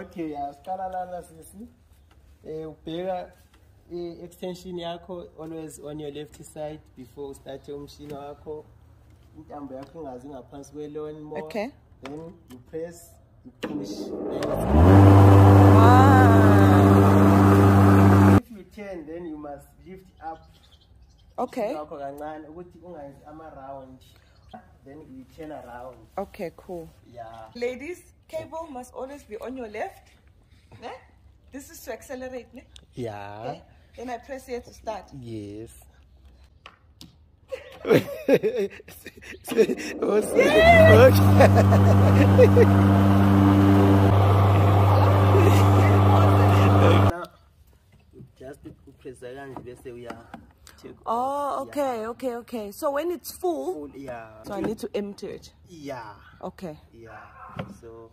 okay ya siqala lana sisi eh ubheka i-extension yakho always on your left side before start umshini wakho intambo yakho ingazi ngaphansi kwe-lawn more Okay. then you press you push Ah. if you turn then you must lift up Okay. wakho kancane ukuthi ungayenzi ama-round then you turn around Okay, cool. yeah Ladies, cable must always be on your left. Ne? This is to accelerate. Ne? yeah Okay. Then I press here to start. yes Now, just upressa kanje bese uya take Oh, off. okay, okay, okay. So when it's full, Full, yeah so I need to empty it. yeah Okay. yeah so